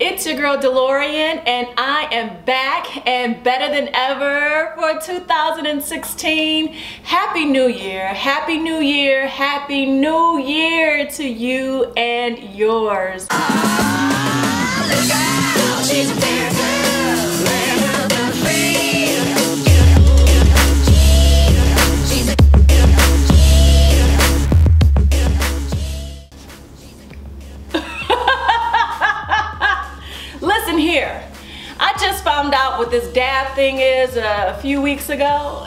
It's your girl DeLaurian, and I am back and better than ever for 2016. Happy New Year! Happy New Year! Happy New Year to you and yours. She's thing is uh, a few weeks ago.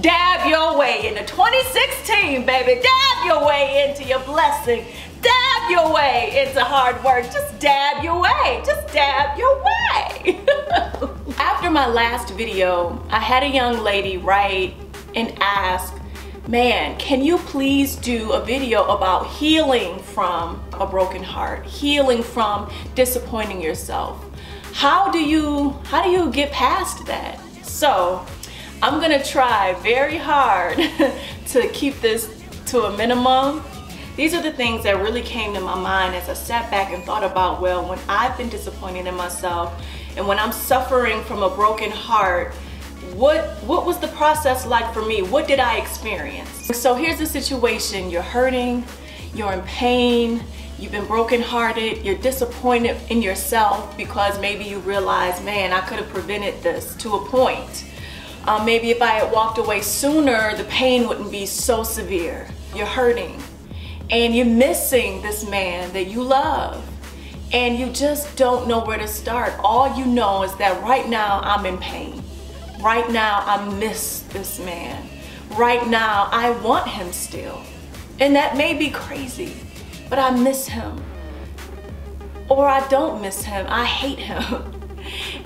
dab your way into 2016, baby. Dab your way into your blessing. Dab your way into hard work. Just dab your way. Just dab your way. After my last video, I had a young lady write and ask, man, can you please do a video about healing from a broken heart, healing from disappointing yourself? How do you how do you get past that? So, I'm to try very hard to keep this to a minimum. These are the things that really came to my mind as I sat back and thought about, well, when I've been disappointed in myself and when I'm suffering from a broken heart, what what was the process like for me? What did i experience? So here's the situation. You're hurting. You're in pain you've been brokenhearted. You're disappointed in yourself because maybe you realize man i could have prevented this to a point. Um, maybe if i had walked away sooner the pain wouldn't be so severe. You're hurting. And you're missing this man that you love. And you just don't know where to start. All you know is that right now i'm in pain. Right now, I miss this man. Right now, I want him still. And that may be crazy, but I miss him. Or I don't miss him. I hate him.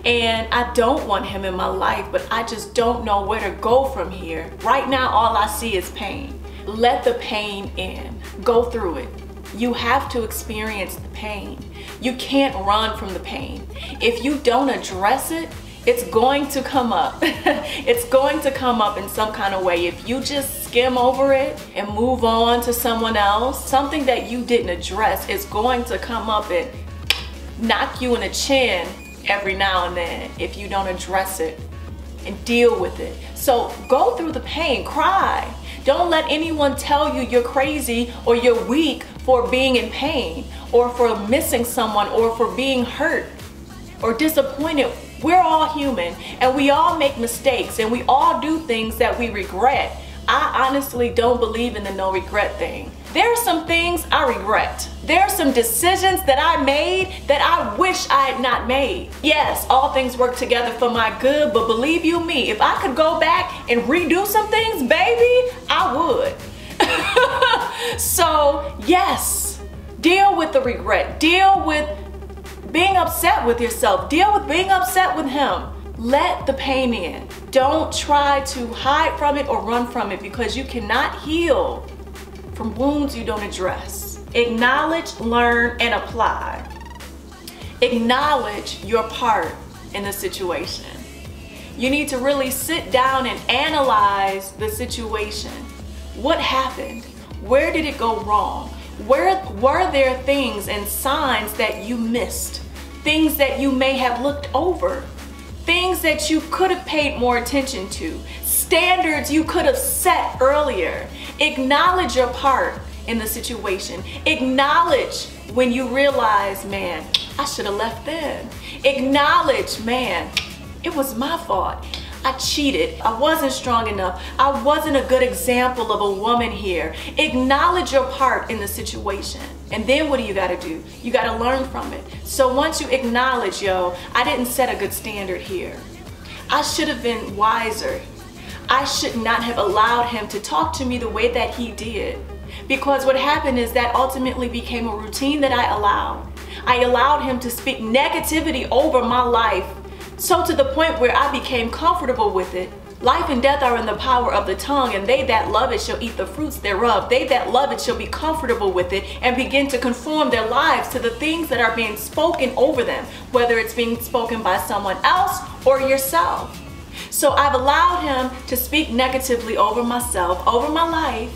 And I don't want him in my life, but I just don't know where to go from here. Right now, all I see is pain. Let the pain in. Go through it. You have to experience the pain. You can't run from the pain. If you don't address it, it's going to come up. it's going to come up in some kind of way. If you just skim over it and move on to someone else, something that you didn't address is going to come up and knock you in the chin every now and then if you don't address it and deal with it. So go through the pain, cry. Don't let anyone tell you you're crazy or you're weak for being in pain or for missing someone or for being hurt or disappointed. We're all human and we all make mistakes and we all do things that we regret. I honestly don't believe in the no regret thing. There are some things I regret. There are some decisions that I made that I wish I had not made. Yes, all things work together for my good, but believe you me, if I could go back and redo some things, baby, I would. so, yes, deal with the regret. Deal with being upset with yourself. Deal with being upset with him. Let the pain in. Don't try to hide from it or run from it because you cannot heal from wounds you don't address. Acknowledge, learn, and apply. Acknowledge your part in the situation. You need to really sit down and analyze the situation. What happened? Where did it go wrong? Where were there things and signs that you missed? Things that you may have looked over? Things that you could have paid more attention to? Standards you could have set earlier? Acknowledge your part in the situation. Acknowledge when you realize, man, I should have left then. Acknowledge, man, it was my fault. I cheated. I wasn't strong enough. I wasn't a good example of a woman here. Acknowledge your part in the situation. And then what do you got to do? You got to learn from it. So once you acknowledge, yo, I didn't set a good standard here. I should have been wiser. I should not have allowed him to talk to me the way that he did. Because what happened is that ultimately became a routine that I allowed. I allowed him to speak negativity over my life so to the point where I became comfortable with it. Life and death are in the power of the tongue, and they that love it shall eat the fruits thereof. They that love it shall be comfortable with it and begin to conform their lives to the things that are being spoken over them, whether it's being spoken by someone else or yourself. So I've allowed him to speak negatively over myself, over my life.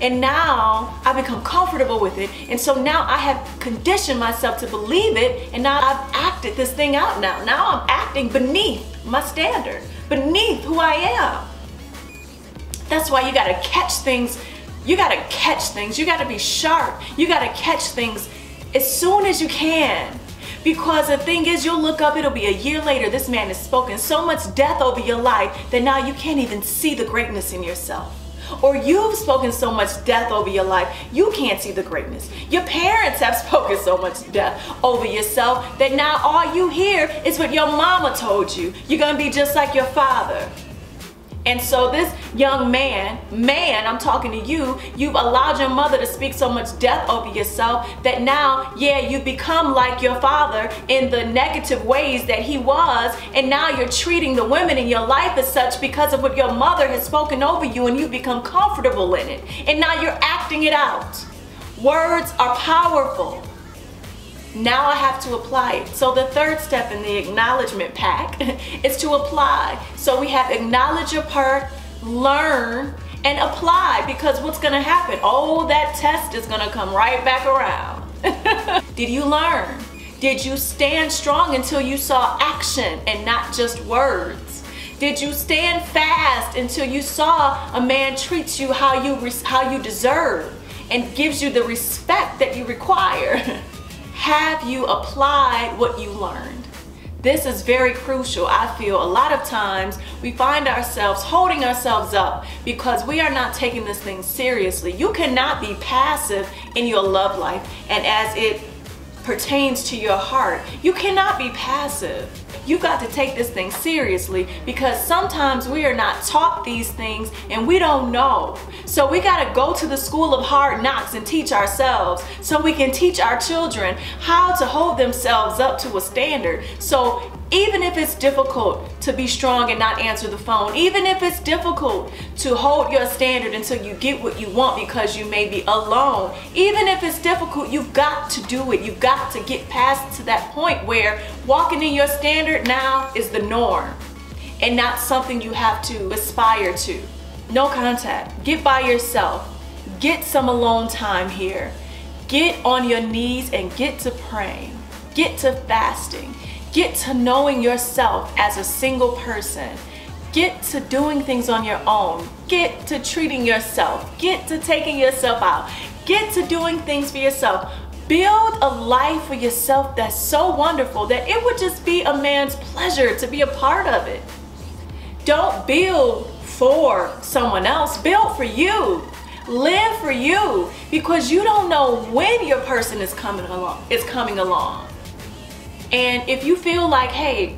And now I've become comfortable with it. And so now I have conditioned myself to believe it. And now I've acted this thing out now. Now I'm acting beneath my standard, beneath who I am. That's why you gotta catch things. You gotta catch things. You gotta be sharp. You gotta catch things as soon as you can. Because the thing is, you'll look up, it'll be a year later, this man has spoken so much death over your life that now you can't even see the greatness in yourself. Or you've spoken so much death over your life, you can't see the greatness. Your parents have spoken so much death over yourself that now all you hear is what your mama told you. You're gonna be just like your father. And so this young man, man, I'm talking to you, you've allowed your mother to speak so much death over yourself that now, yeah, you've become like your father in the negative ways that he was, and now you're treating the women in your life as such because of what your mother has spoken over you and you've become comfortable in it. And now you're acting it out. Words are powerful. Now I have to apply it. So the third step in the acknowledgement pack is to apply. So we have acknowledge your part, learn, and apply because what's gonna happen? Oh, that test is gonna come right back around. Did you learn? Did you stand strong until you saw action and not just words? Did you stand fast until you saw a man treats you how you how you deserve and gives you the respect that you require? have you applied what you learned? This is very crucial. I feel a lot of times we find ourselves holding ourselves up because we are not taking this thing seriously. You cannot be passive in your love life and as it pertains to your heart. You cannot be passive. You got to take this thing seriously because sometimes we are not taught these things and we don't know. So we got to go to the school of hard knocks and teach ourselves so we can teach our children how to hold themselves up to a standard. So even if it's difficult to be strong and not answer the phone, even if it's difficult to hold your standard until you get what you want because you may be alone, even if it's difficult, you've got to do it. You've got to get past to that point where walking in your standard now is the norm and not something you have to aspire to. No contact. Get by yourself. Get some alone time here. Get on your knees and get to praying. Get to fasting Get to knowing yourself as a single person. Get to doing things on your own. Get to treating yourself. Get to taking yourself out. Get to doing things for yourself. Build a life for yourself that's so wonderful that it would just be a man's pleasure to be a part of it. Don't build for someone else, build for you. Live for you because you don't know when your person is coming along is coming along. And if you feel like, hey,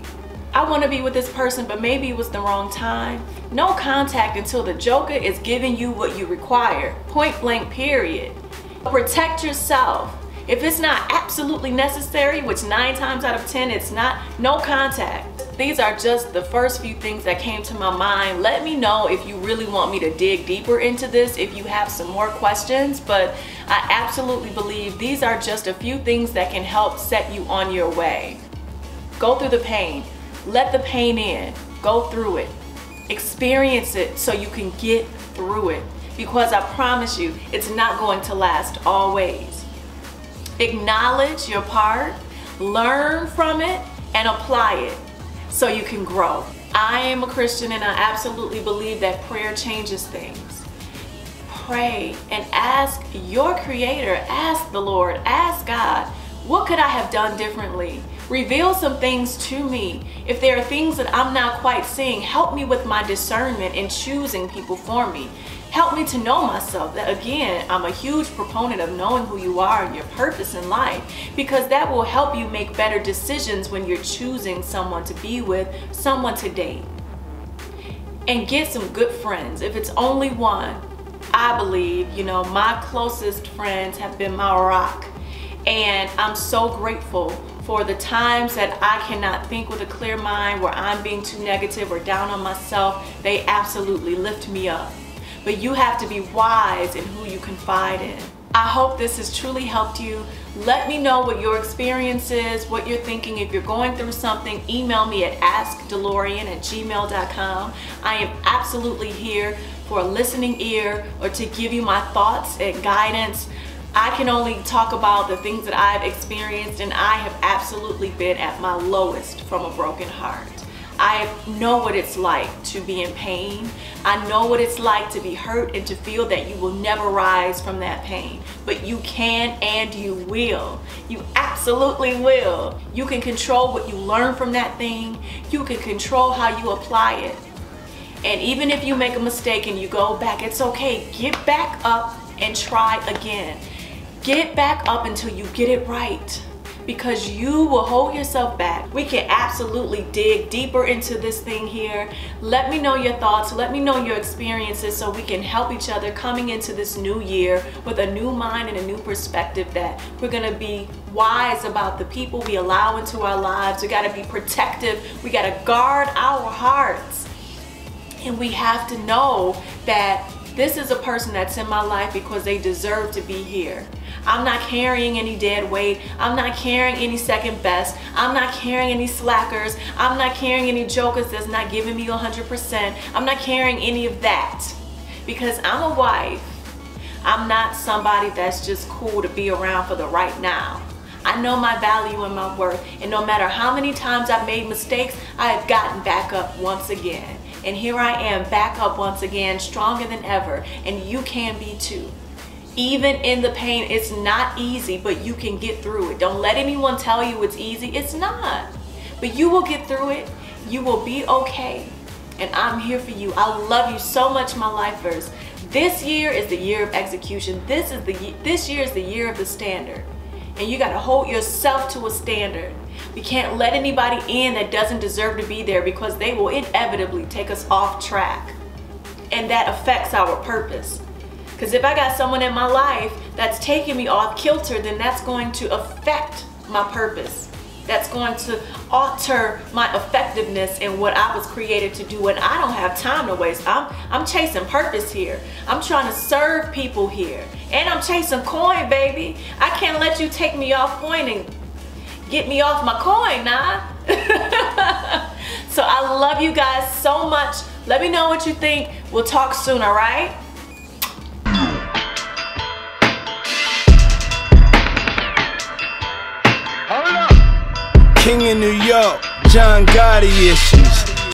I want to be with this person, but maybe it was the wrong time, no contact until the joker is giving you what you require. Point blank, period. Protect yourself. If it's not absolutely necessary, which nine times out of 10 it's not, no contact. These are just the first few things that came to my mind. Let me know if you really want me to dig deeper into this, if you have some more questions, but I absolutely believe these are just a few things that can help set you on your way. Go through the pain. Let the pain in. Go through it. Experience it so you can get through it because I promise you it's not going to last always. Acknowledge your part, learn from it, and apply it so you can grow. I am a Christian and I absolutely believe that prayer changes things. Pray and ask your creator, ask the Lord, ask God, what could I have done differently? Reveal some things to me. If there are things that I'm not quite seeing, help me with my discernment in choosing people for me help me to know myself. That again, I'm a huge proponent of knowing who you are and your purpose in life because that will help you make better decisions when you're choosing someone to be with, someone to date. And get some good friends. If it's only one, I believe, you know, my closest friends have been my rock. And I'm so grateful for the times that I cannot think with a clear mind, where I'm being too negative or down on myself. They absolutely lift me up. But you have to be wise in who you confide in. I hope this has truly helped you. Let me know what your experience is, what you're thinking. If you're going through something, email me at askdelaurian at gmail.com. I am absolutely here for a listening ear or to give you my thoughts and guidance. I can only talk about the things that I've experienced and I have absolutely been at my lowest from a broken heart. I know what it's like to be in pain. I know what it's like to be hurt and to feel that you will never rise from that pain. But you can and you will. You absolutely will. You can control what you learn from that thing. You can control how you apply it. And even if you make a mistake and you go back, it's okay. Get back up and try again. Get back up until you get it right because you will hold yourself back. We can absolutely dig deeper into this thing here. Let me know your thoughts. Let me know your experiences so we can help each other coming into this new year with a new mind and a new perspective that we're to be wise about the people we allow into our lives. We got to be protective. We got to guard our hearts. And we have to know that this is a person that's in my life because they deserve to be here. I'm not carrying any dead weight. I'm not carrying any second best. I'm not carrying any slackers. I'm not carrying any jokers that's not giving me 100%. I'm not carrying any of that because I'm a wife. I'm not somebody that's just cool to be around for the right now. I know my value and my worth, and no matter how many times I've made mistakes, I have gotten back up once again. And here I am, back up once again, stronger than ever, and you can be too. Even in the pain, it's not easy, but you can get through it. Don't let anyone tell you it's easy. It's not. But you will get through it. You will be okay. And I'm here for you. I love you so much, my lifers. This year is the year of execution. This is the this year is the year of the standard. And you got to hold yourself to a standard. We can't let anybody in that doesn't deserve to be there because they will inevitably take us off track. And that affects our purpose. Because if I got someone in my life that's taking me off kilter, then that's going to affect my purpose. That's going to alter my effectiveness in what I was created to do. And I don't have time to waste. I'm, I'm chasing purpose here. I'm trying to serve people here. And I'm chasing coin, baby. I can't let you take me off point and get me off my coin, nah. so I love you guys so much. Let me know what you think. We'll talk soon, all right? New York, John Gotti issues.